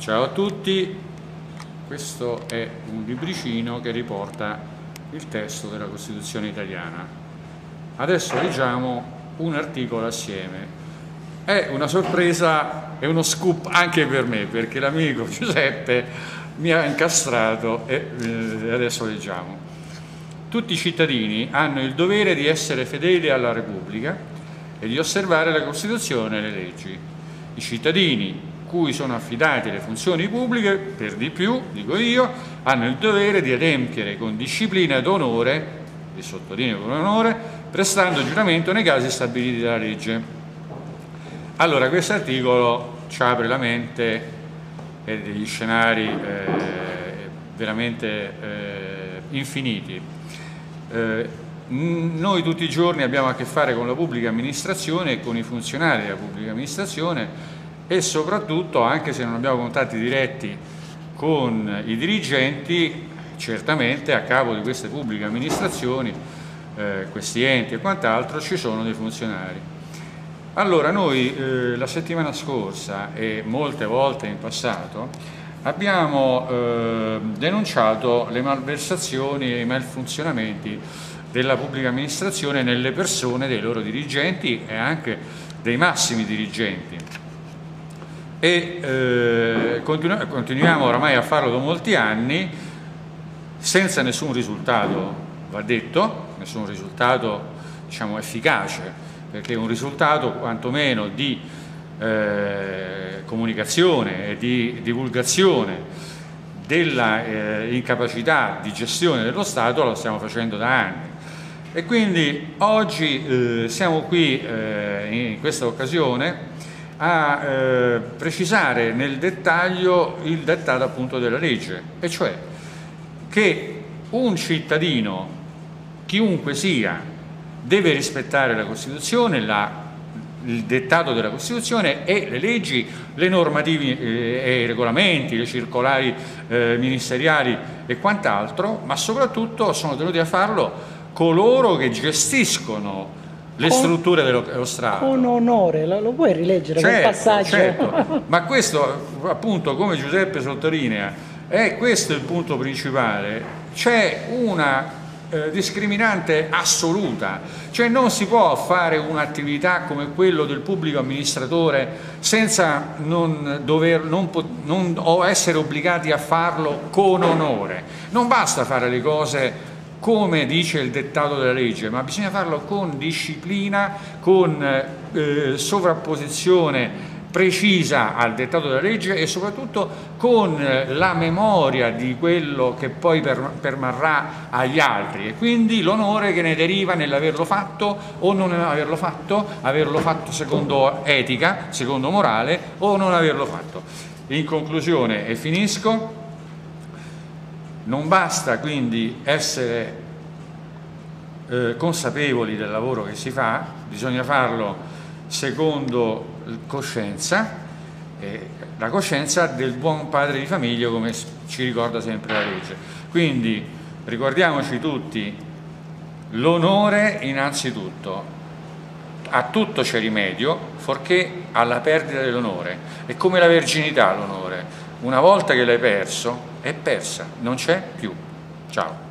Ciao a tutti, questo è un libricino che riporta il testo della Costituzione italiana. Adesso leggiamo un articolo assieme. È una sorpresa e uno scoop anche per me, perché l'amico Giuseppe mi ha incastrato e eh, adesso leggiamo. Tutti i cittadini hanno il dovere di essere fedeli alla Repubblica e di osservare la Costituzione e le leggi. I cittadini cui sono affidate le funzioni pubbliche, per di più, dico io, hanno il dovere di adempiere con disciplina ed onore, e sottolineo con onore, prestando giuramento nei casi stabiliti dalla legge. Allora, questo articolo ci apre la mente e degli scenari eh, veramente eh, infiniti. Eh, noi tutti i giorni abbiamo a che fare con la pubblica amministrazione e con i funzionari della pubblica amministrazione e soprattutto, anche se non abbiamo contatti diretti con i dirigenti, certamente a capo di queste pubbliche amministrazioni, eh, questi enti e quant'altro, ci sono dei funzionari. Allora noi eh, la settimana scorsa e molte volte in passato abbiamo eh, denunciato le malversazioni e i malfunzionamenti della pubblica amministrazione nelle persone dei loro dirigenti e anche dei massimi dirigenti e eh, continu continuiamo oramai a farlo da molti anni senza nessun risultato, va detto, nessun risultato diciamo, efficace, perché un risultato quantomeno di eh, comunicazione e di divulgazione della eh, incapacità di gestione dello Stato lo stiamo facendo da anni. E quindi oggi eh, siamo qui eh, in questa occasione a eh, precisare nel dettaglio il dettato appunto della legge, e cioè che un cittadino, chiunque sia, deve rispettare la Costituzione, la, il dettato della Costituzione e le leggi, le normative eh, e i regolamenti, le circolari eh, ministeriali e quant'altro, ma soprattutto sono tenuti a farlo coloro che gestiscono le con, strutture dello Stato. Con onore, lo, puoi rileggere certo, passaggio? Certo, ma questo appunto come Giuseppe sottolinea, è questo il punto principale, c'è una eh, discriminante assoluta, cioè non si può fare un'attività come quello del pubblico amministratore senza non, dover, non, non essere obbligati a farlo con onore, non basta fare le cose come dice il dettato della legge, ma bisogna farlo con disciplina, con eh, sovrapposizione precisa al dettato della legge e soprattutto con la memoria di quello che poi permarrà agli altri e quindi l'onore che ne deriva nell'averlo fatto o non averlo fatto, averlo fatto secondo etica, secondo morale o non averlo fatto. In conclusione, e finisco, non basta quindi essere eh, consapevoli del lavoro che si fa, bisogna farlo secondo coscienza, eh, la coscienza del buon padre di famiglia come ci ricorda sempre la legge. Quindi ricordiamoci tutti l'onore innanzitutto, a tutto c'è rimedio, forché alla perdita dell'onore. È come la verginità l'onore, una volta che l'hai perso è persa, non c'è più. Ciao.